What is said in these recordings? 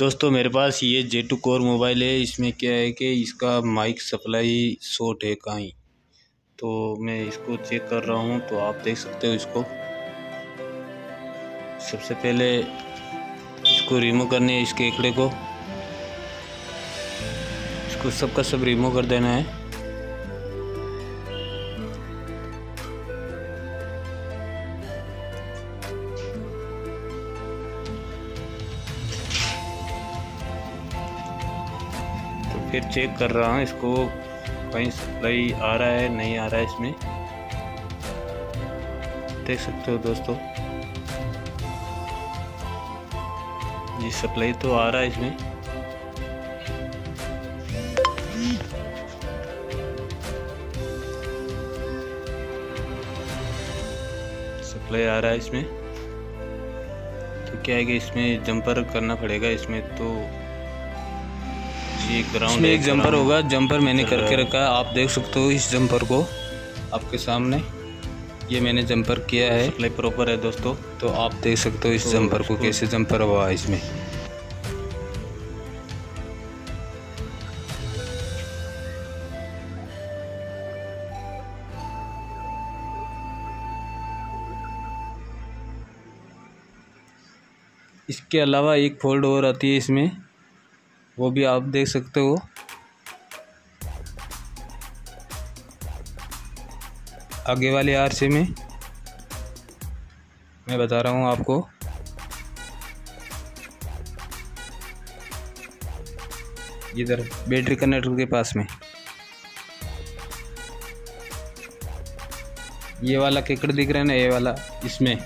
दोस्तों, मेरे पास ये जे टू कोर मोबाइल है। इसमें क्या है कि इसका माइक सप्लाई शॉर्ट है कहीं। तो मैं इसको चेक कर रहा हूँ तो आप देख सकते हो इसको। सबसे पहले इसको रिमूव करनी है, इसके एकड़े को। इसको सबका सब रिमूव कर देना है। फिर चेक कर रहा हूँ इसको, कहीं सप्लाई आ रहा है, नहीं आ रहा है इसमें। देख सकते हो दोस्तों। जी सप्लाई तो आ रहा है इसमें। सप्लाई आ रहा है इसमें। तो क्या है कि इसमें जंपर करना पड़ेगा, इसमें तो ग्राउंड एक जंपर होगा जंपर मैंने करके रखा है। आप देख सकते हो इस जंपर को आपके सामने। ये मैंने जंपर किया है। सप्लाई प्रॉपर है दोस्तों। तो आप देख सकते हो इस तो जंपर को कैसे जंपर हुआ है इसमें। इसके अलावा एक फोल्ड और आती है इसमें। वो भी आप देख सकते हो। आगे वाले आर से में, मैं बता रहा हूँ आपको। इधर बैटरी कनेक्टर के पास में। ये वाला केकड़ दिख रहा है ना, ये वाला इसमें।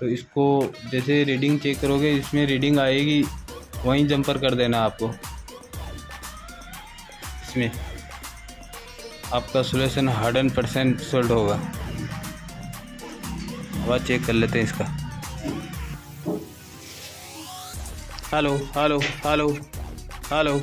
तो इसको जैसे रीडिंग चेक करोगे, इसमें रीडिंग आएगी वहीं जंपर कर देना आपको। इसमें आपका सोल्यूशन हंड्रेड परसेंट सोल्ड होगा। अब चेक कर लेते हैं इसका। Hello hello hello hello